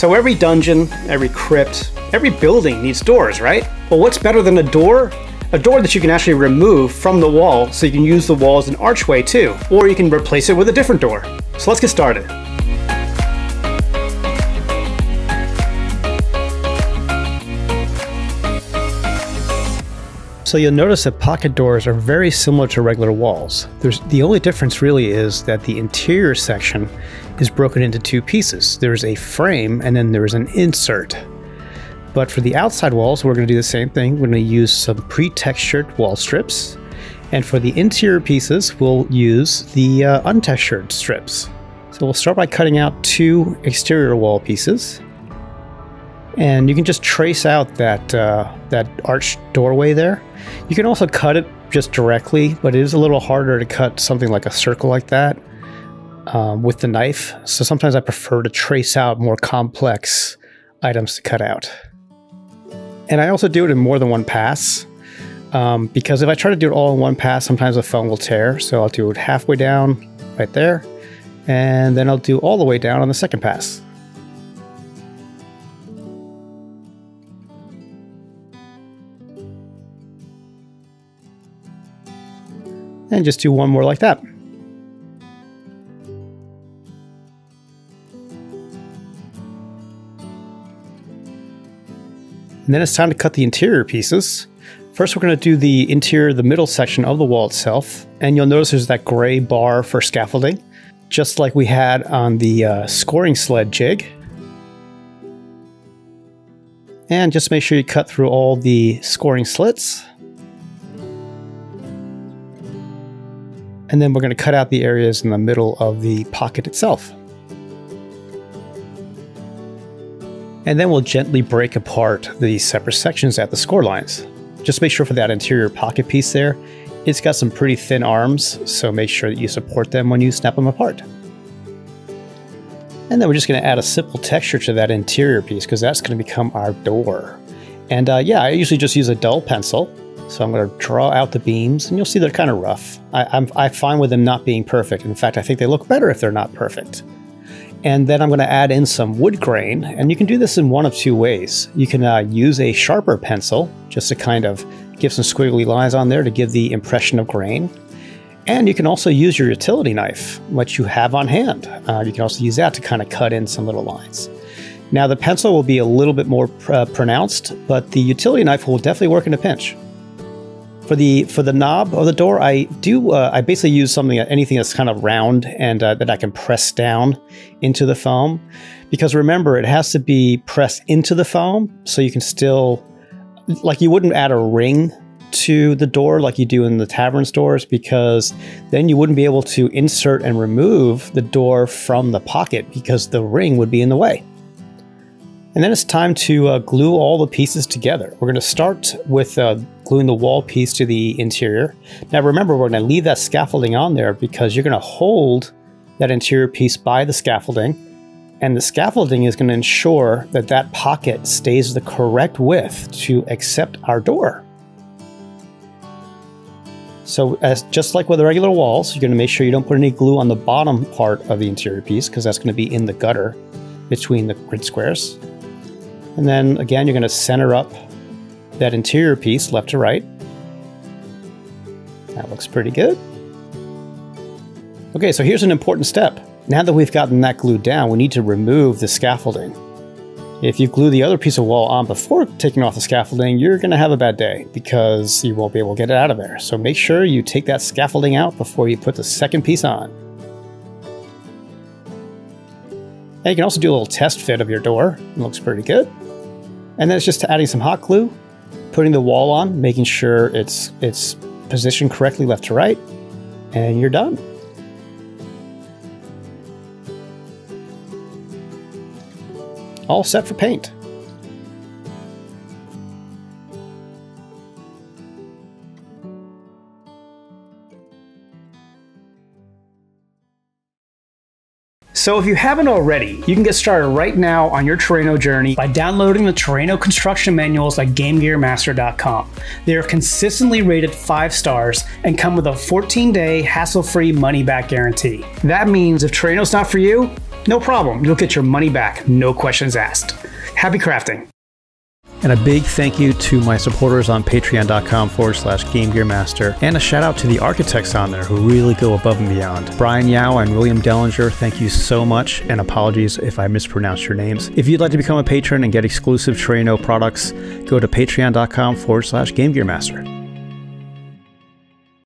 So every dungeon, every crypt, every building needs doors, right? Well, what's better than a door? A door that you can actually remove from the wall so you can use the wall as an archway too, or you can replace it with a different door. So let's get started. So you'll notice that pocket doors are very similar to regular walls. There's, the only difference really is that the interior section is broken into two pieces. There's a frame and then there's an insert. But for the outside walls, we're going to do the same thing. We're going to use some pre-textured wall strips. And for the interior pieces, we'll use the uh, untextured strips. So we'll start by cutting out two exterior wall pieces. And you can just trace out that, uh, that arched doorway there. You can also cut it just directly, but it is a little harder to cut something like a circle like that um, with the knife. So sometimes I prefer to trace out more complex items to cut out. And I also do it in more than one pass. Um, because if I try to do it all in one pass, sometimes the phone will tear. So I'll do it halfway down right there. And then I'll do all the way down on the second pass. And just do one more like that. And then it's time to cut the interior pieces. First, we're going to do the interior, the middle section of the wall itself. And you'll notice there's that gray bar for scaffolding, just like we had on the uh, scoring sled jig. And just make sure you cut through all the scoring slits. And then we're going to cut out the areas in the middle of the pocket itself. And then we'll gently break apart the separate sections at the score lines. Just make sure for that interior pocket piece there, it's got some pretty thin arms, so make sure that you support them when you snap them apart. And then we're just going to add a simple texture to that interior piece because that's going to become our door. And uh, yeah, I usually just use a dull pencil so I'm going to draw out the beams, and you'll see they're kind of rough. I, I'm, I'm fine with them not being perfect. In fact, I think they look better if they're not perfect. And then I'm going to add in some wood grain, and you can do this in one of two ways. You can uh, use a sharper pencil, just to kind of give some squiggly lines on there to give the impression of grain. And you can also use your utility knife, which you have on hand. Uh, you can also use that to kind of cut in some little lines. Now the pencil will be a little bit more pr uh, pronounced, but the utility knife will definitely work in a pinch. For the for the knob of the door, I do uh, I basically use something anything that's kind of round and uh, that I can press down into the foam, because remember it has to be pressed into the foam so you can still like you wouldn't add a ring to the door like you do in the tavern stores because then you wouldn't be able to insert and remove the door from the pocket because the ring would be in the way. And then it's time to uh, glue all the pieces together. We're going to start with uh, gluing the wall piece to the interior. Now remember, we're going to leave that scaffolding on there because you're going to hold that interior piece by the scaffolding. And the scaffolding is going to ensure that that pocket stays the correct width to accept our door. So as just like with the regular walls, you're going to make sure you don't put any glue on the bottom part of the interior piece because that's going to be in the gutter between the grid squares. And then again, you're going to center up that interior piece left to right. That looks pretty good. Okay, so here's an important step. Now that we've gotten that glued down, we need to remove the scaffolding. If you glue the other piece of wall on before taking off the scaffolding, you're going to have a bad day because you won't be able to get it out of there. So make sure you take that scaffolding out before you put the second piece on. And you can also do a little test fit of your door. It looks pretty good. And then it's just adding some hot glue, putting the wall on, making sure it's it's positioned correctly left to right, and you're done. All set for paint. So if you haven't already, you can get started right now on your Terraino journey by downloading the Terraino construction manuals at GameGearMaster.com. They are consistently rated 5 stars and come with a 14-day hassle-free money-back guarantee. That means if Terraino's not for you, No problem, you'll get your money back, no questions asked. Happy crafting. And a big thank you to my supporters on patreon.com forward slash Game Gear Master. And a shout out to the architects on there who really go above and beyond. Brian Yao and William Dellinger, thank you so much. And apologies if I mispronounced your names. If you'd like to become a patron and get exclusive Terraino products, go to patreon.com forward slash Game Gear Master.